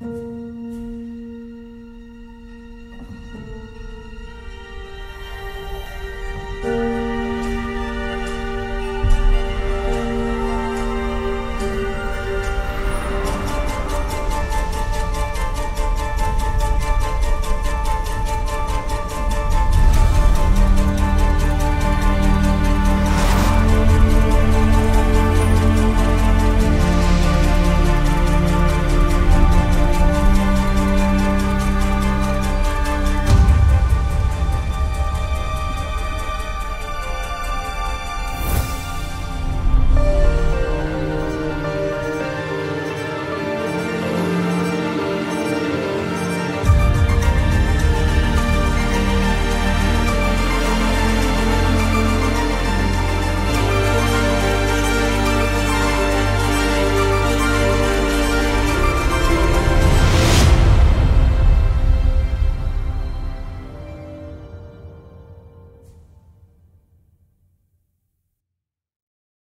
Música